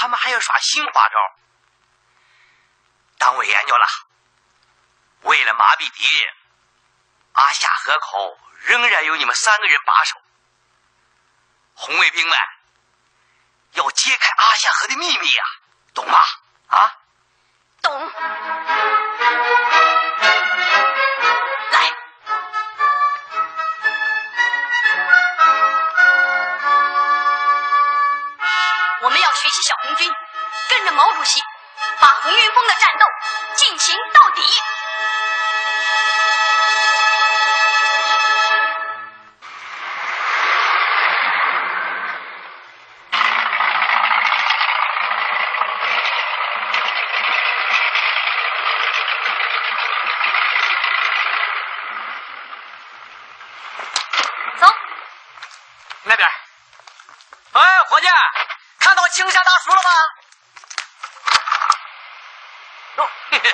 他们还要耍新花招。党委研究了，为了麻痹敌人，阿夏河口仍然由你们三个人把守。红卫兵们要揭开阿夏河的秘密呀，懂吗？啊？懂。红军，跟着毛主席，把红云峰的战斗进行到底。大叔了吗？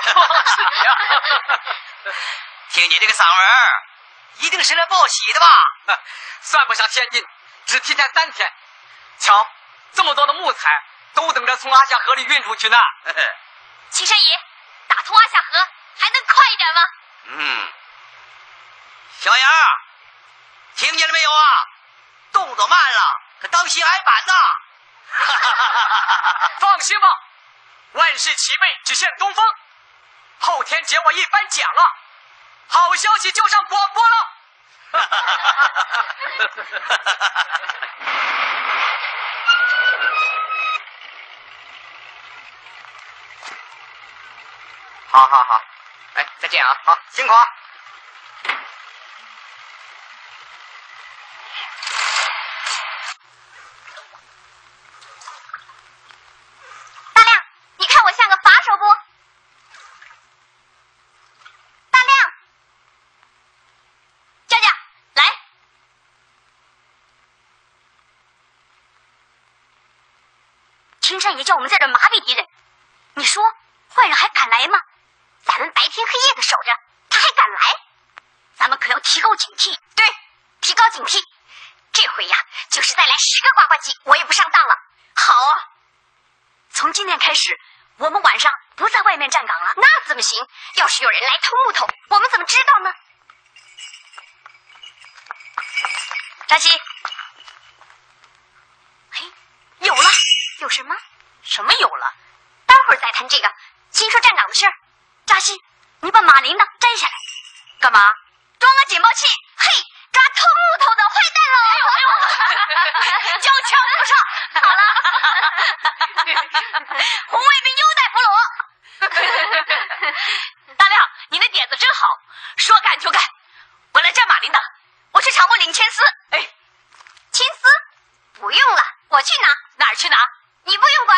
听你这个嗓门，一定是来报喜的吧？算不上先进，只提前三天。瞧，这么多的木材，都等着从阿夏河里运出去呢。青山爷，打通阿夏河还能快一点吗？嗯。小杨，听见了没有啊？动作慢了，可当心挨板呐！放心吧，万事齐备，只欠东风。后天接我一番讲了，好消息就上广播了。好好好，哎，再见啊！好，辛苦啊。青山也叫我们在这麻痹敌人，你说坏人还敢来吗？咱们白天黑夜的守着，他还敢来？咱们可要提高警惕。对，提高警惕。这回呀，就是再来十个呱呱鸡，我也不上当了。好啊，从今天开始，我们晚上不在外面站岗了。那怎么行？要是有人来偷木头，我们怎么知道呢？扎西，嘿，有了，有什么？什么有了？待会儿再谈这个。先说站岗的事儿。扎西，你把马铃铛摘下来，干嘛？装个警报器。嘿，抓偷木头的坏蛋喽！交枪不上。好了。红卫兵优待俘虏。大亮，你的点子真好，说干就干。我来摘马铃铛，我去厂部领签丝。哎，签丝不用了，我去拿。哪儿去拿？你不用管。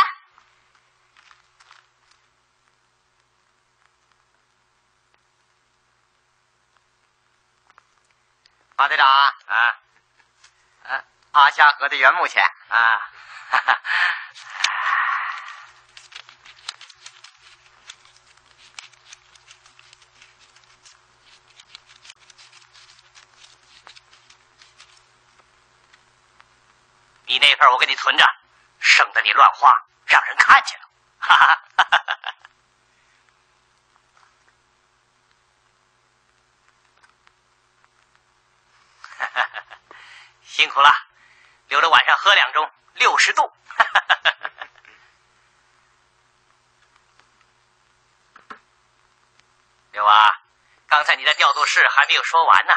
马队长啊，啊，阿夏河的原木钱啊，哈哈你那份我给你存着，省得你乱花，让人看见了。哈哈哈哈哈。辛苦了，留着晚上喝两盅，六十度。刘娃，刚才你的调度事还没有说完呢。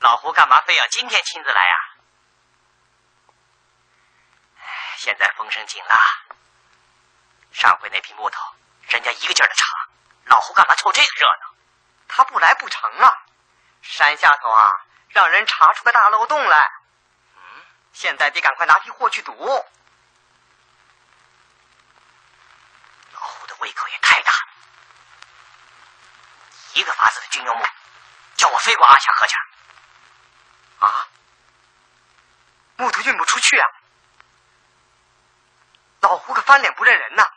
老胡干嘛非要今天亲自来呀？现在风声紧了，上回那批木头，人家一个劲儿的查，老胡干嘛凑这个热闹？他不来不成啊！山下头啊。让人查出个大漏洞来，嗯，现在得赶快拿批货去堵。老胡的胃口也太大了，一个法子的军用木，叫我飞过阿夏河去。啊，木头运不出去啊！老胡可翻脸不认人呐，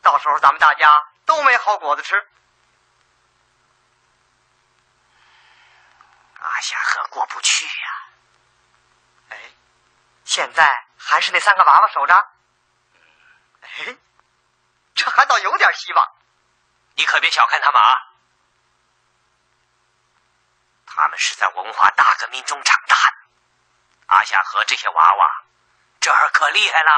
到时候咱们大家都没好果子吃。阿夏河过不去呀！哎，现在还是那三个娃娃守着？哎，这还倒有点希望。你可别小看他们啊！他们是在文化大革命中长大的。阿夏和这些娃娃，这儿可厉害了。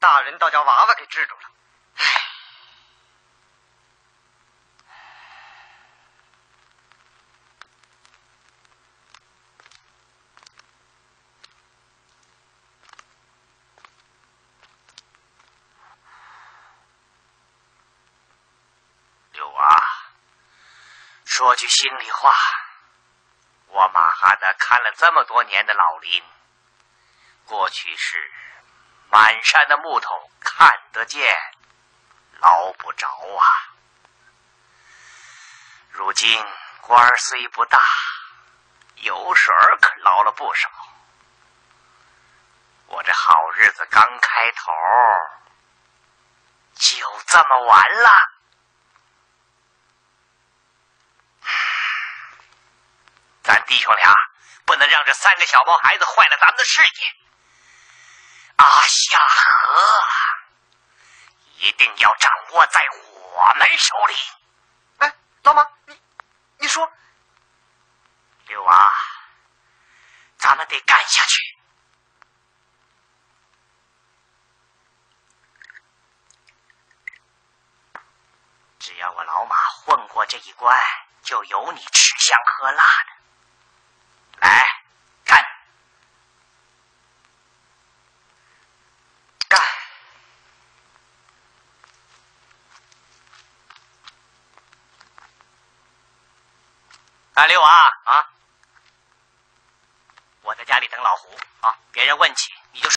大人倒叫娃娃给制住了。说句心里话，我马哈德看了这么多年的老林，过去是满山的木头看得见，捞不着啊。如今官儿虽不大，油水可捞了不少。我这好日子刚开头，就这么完了。咱弟兄俩不能让这三个小毛孩子坏了咱们的事业。阿夏河一定要掌握在我们手里。哎，老马，你你说，六娃，咱们得干下去。只要我老马混过这一关，就有你吃香喝辣的。来，干！干！大，六娃啊，我在家里等老胡啊，别人问起你就说。